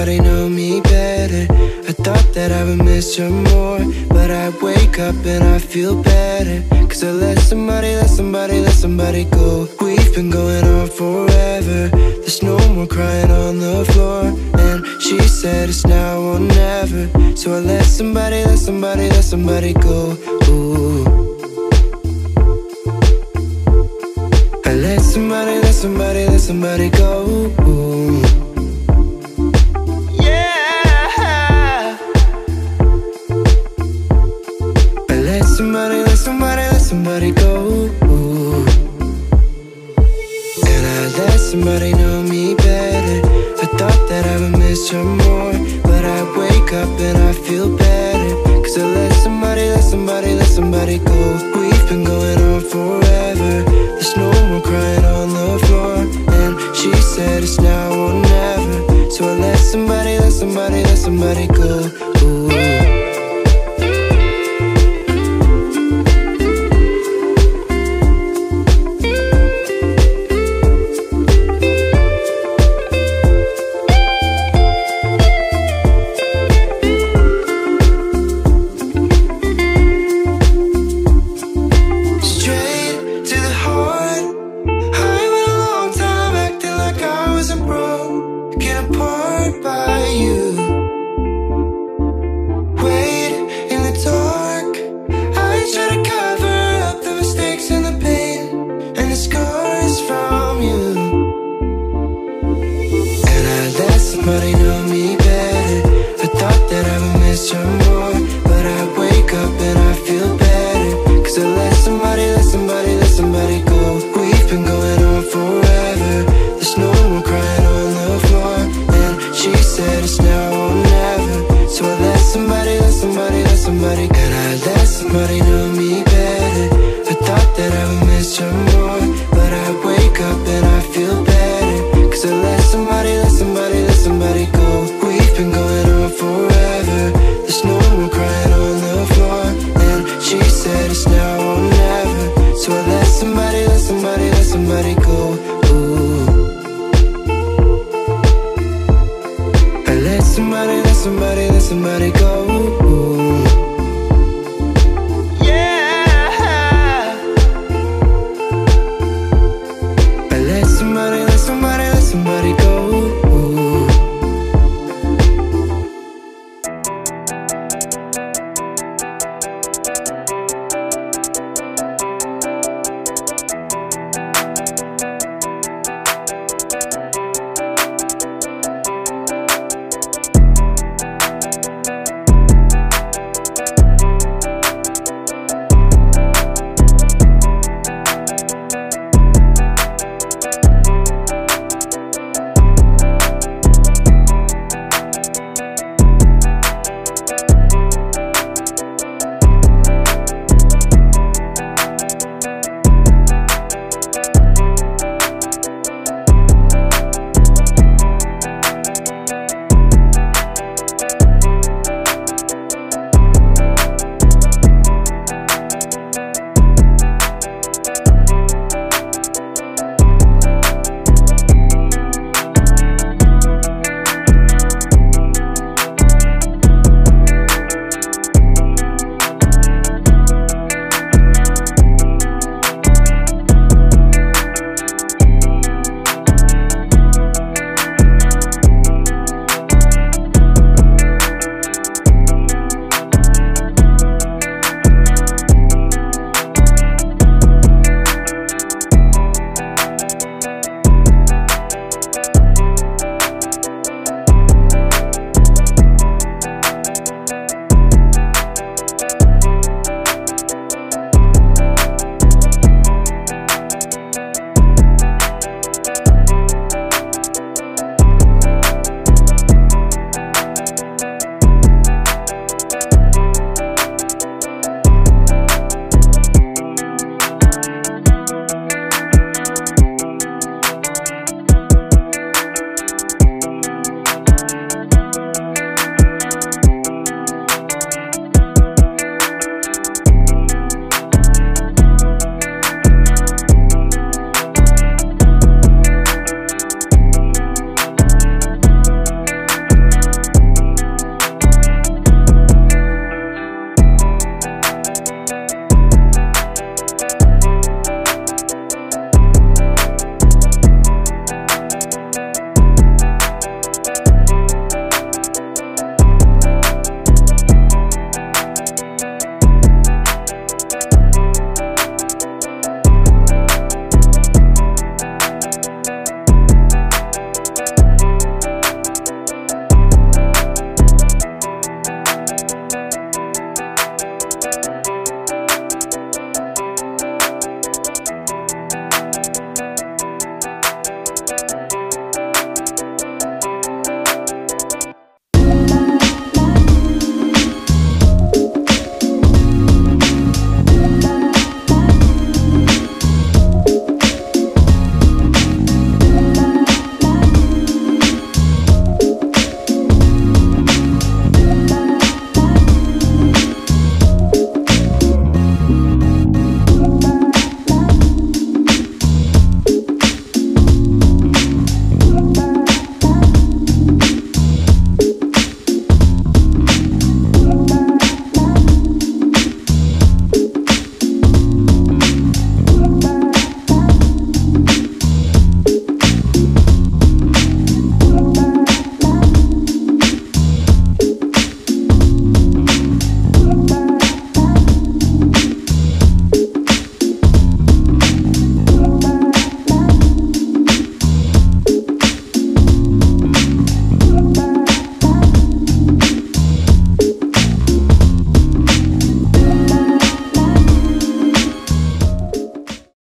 somebody know me better. I thought that I would miss her more But I wake up and I feel better. Cause I let somebody, let somebody, let somebody go. We've been going on forever. There's no more crying on the floor. And she said it's now or never. So I let somebody, let somebody, let somebody go. Ooh. I let somebody, let somebody, let somebody go somebody, go somebody know me better. I thought that I would miss her more. But I wake up and I feel better. Cause I let somebody, let somebody, let somebody go. We've been going on forever. There's no more somebody, let somebody, let somebody go.